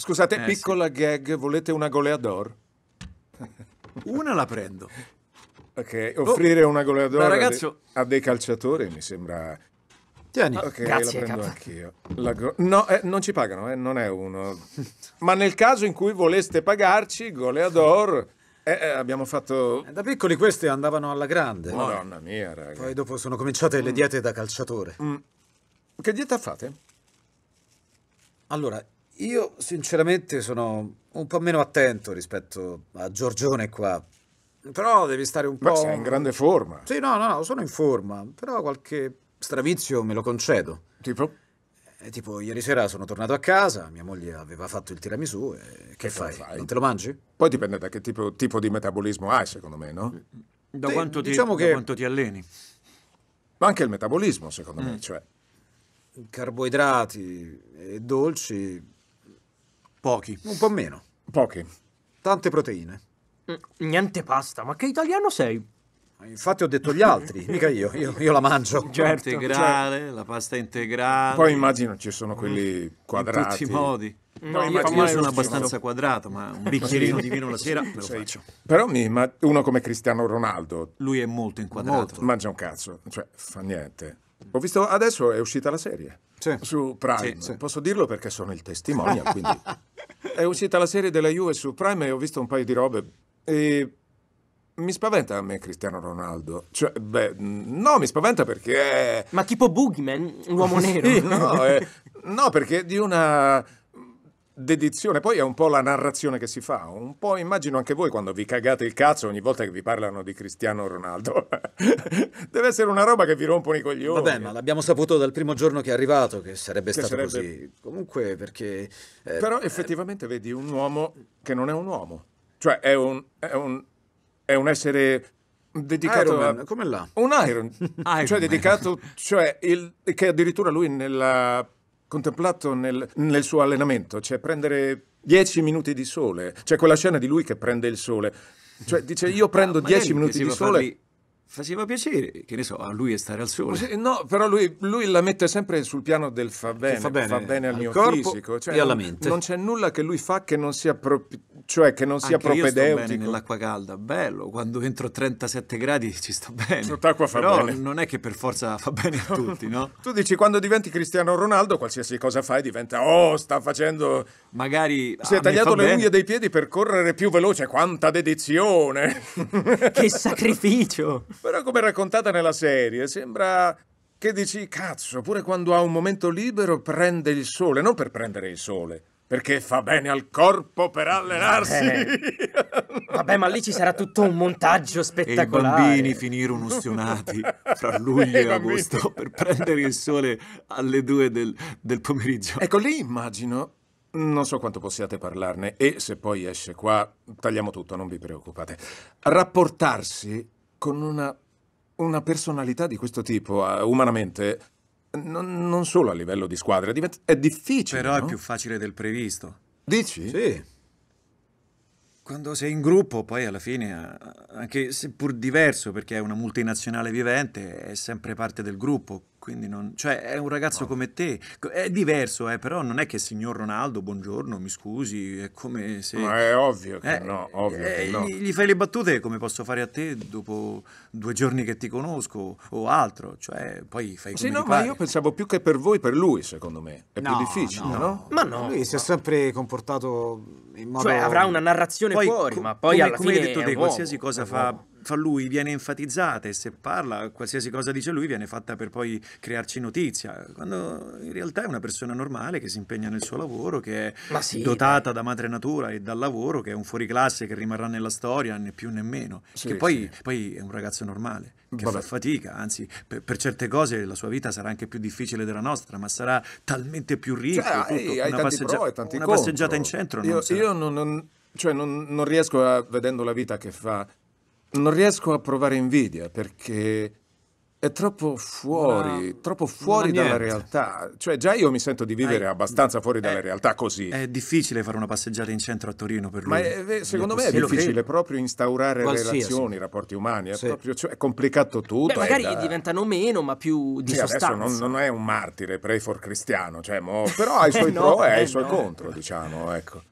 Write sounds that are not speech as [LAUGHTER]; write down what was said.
Scusate, Eh, piccola gag, volete una goleador? Una la prendo. Ok, offrire una goleador da a dei- ragazzo- a, dei calciatori mi sembra... Tieni. Ok, Grazie, la prendo capo. anch'io. Go- No, eh, non ci pagano, eh, non è uno. [LAUGHS] Ma nel caso in cui voleste pagarci, goleador, eh, eh, abbiamo fatto... Da piccoli queste andavano alla grande. Madonna mia, raga. Poi dopo sono cominciate le diete da calciatore. Che dieta fate? Allora, io sinceramente sono un po' meno attento rispetto a Giorgione qua. Però devi stare un Ma po'... sei in grande forma. Sì, no, no, no, sono in forma. Però qualche stravizio me lo concedo. Tipo? Eh, tipo, ieri sera sono tornato a casa, mia moglie aveva fatto il tiramisù e che, fai? fai? Non te lo mangi? Poi dipende da che tipo, tipo di metabolismo hai, secondo me, no? Da, Sì, quanto, ti, diciamo da che- quanto ti alleni? Ma anche il metabolismo, secondo me, cioè... Carboidrati e dolci, Pochi. un po' meno. Pochi. Tante proteine. Mm, Niente pasta, ma che italiano sei? Infatti ho detto gli altri, [LAUGHS] mica io, io, io la mangio. Certo. integrale, la pasta integrale. Poi immagino ci sono quelli in quadrati. tutti i modi. No, Io male sono abbastanza quadrato, ma un bicchierino di vino la sera me lo Sei- faccio. Però mi imma- uno come Cristiano Ronaldo Lui è molto inquadrato. mangia un cazzo, cioè fa niente. Ho visto adesso è uscita la serie Sì. su Prime. Sì, sì. Posso dirlo perché sono il testimonial, quindi [LAUGHS] è uscita la serie della Juve su Prime e ho visto un paio di robe e mi spaventa a me Cristiano Ronaldo. Cioè, beh, no, mi spaventa perché è Ma tipo Boogeyman, l'uomo [LAUGHS] nero. Sì, no, eh, no, perché di una dedizione, poi è un po' la narrazione che si fa, un po' immagino anche voi quando vi cagate il cazzo ogni volta che vi parlano di Cristiano Ronaldo. [LAUGHS] Deve essere una roba che vi rompono i coglioni. Vabbè, ma l'abbiamo saputo dal primo giorno che è arrivato che sarebbe Che stato sarebbe- così. Comunque perché... eh, Però effettivamente vedi un uomo che non è un uomo, cioè è un, è un, è un essere dedicato Iron a... come là? Un Iron, [LAUGHS] Iron cioè Man. dedicato, cioè il, che addirittura lui nella contemplato nel, nel suo allenamento, cioè prendere 10 minuti di sole, cioè quella scena di lui che prende il sole, cioè dice io prendo Magari 10 minuti di sole. fargli- Faceva piacere, che ne so, a lui stare al sole. No, però lui, lui la mette sempre sul piano del fa bene, fa bene al al mio corpo fisico. Cioè e alla mente. Non c'è nulla che lui fa che non sia, propi- cioè che non sia Anche io sto bene propedeutico. nell'acqua calda, bello, quando entro a 37 gradi ci sto bene. Sott'acqua fa Però bene. non è che per forza fa bene a [LAUGHS] tutti, no? Tu dici quando diventi Cristiano Ronaldo, qualsiasi cosa fai diventa oh, sta facendo Magari si è tagliato le bene. unghie dei piedi per correre più veloce, quanta dedizione! [LAUGHS] che sacrificio! Però come raccontata nella serie, sembra che dici, cazzo, pure quando ha un momento libero prende il sole, non per prendere il sole, perché fa bene al corpo per allenarsi. Eh. Vabbè, ma lì ci sarà tutto un montaggio E i spettacolare. bambini finirono ustionati fra luglio e bambini. agosto per prendere il sole alle due del, del pomeriggio. Ecco, lì immagino, non so quanto possiate parlarne, e se poi esce qua, tagliamo tutto, non vi preoccupate. Rapportarsi con una, una personalità di questo tipo, eh, umanamente, non, non solo a livello di squadra, diventa- è difficile. Però è no? più facile del previsto. Dici? Sì. Quando sei in gruppo, poi alla fine, anche seppur diverso, perché è una multinazionale vivente, è sempre parte del gruppo. Quindi non, cioè, è un ragazzo come te. È diverso, eh, però non è che signor Ronaldo, buongiorno, mi scusi, è come se. Ma è ovvio che Eh, no, ovvio eh, che no. Gli, gli fai le battute come posso fare a te dopo due giorni che ti conosco o altro, cioè poi fai come Sì, no, ma pare. io pensavo più che per voi, per lui, secondo me. È No, più difficile, no? no. Ma no. Lui si è sempre comportato in modo... Cioè, avrà una narrazione Poi, fuori, ma poi come, alla come fine hai detto te, uomo, qualsiasi cosa fa, uomo. Fa lui viene enfatizzata e se parla, qualsiasi cosa dice lui viene fatta per poi crearci notizia, quando in realtà è una persona normale che si impegna nel suo lavoro, che è sì, dotata da madre natura e dal lavoro, che è un fuoriclasse che rimarrà nella storia né più né meno, Sì, che poi, sì. poi è un ragazzo normale, che Vabbè. fa fatica, anzi per, per certe cose la sua vita sarà anche più difficile della nostra, ma sarà talmente più ricco. Cioè, tutto. hai, hai una passeggia- pro una passeggiata in centro non Io, sarà. io non, non- cioè non, non riesco a, vedendo la vita che fa, non riesco a provare invidia perché È troppo fuori, troppo fuori dalla realtà. Cioè, già io mi sento di vivere Hai- abbastanza fuori dalla Eh, realtà così. È difficile fare una passeggiata in centro a Torino per lui. Ma è- è- secondo me è difficile proprio instaurare Qualsiasi. relazioni, rapporti umani. È, Sì. proprio, cioè, è complicato tutto. Beh, è magari da- diventano meno, ma più di Sì, adesso sostanza. non, non è un martire, pray for cristiano, cioè, mo- però ha i [LAUGHS] suoi Eh, no, pro e ha i suoi no. contro, diciamo, ecco.